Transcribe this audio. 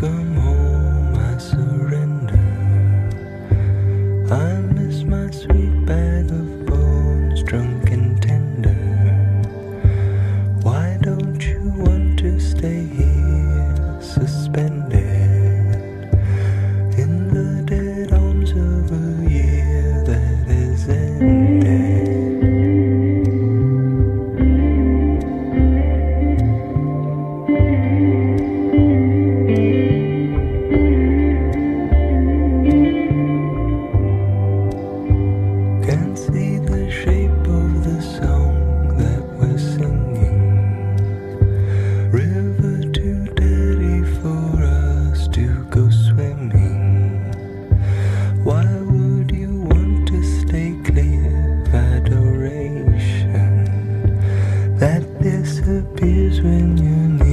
个梦。that disappears when you need.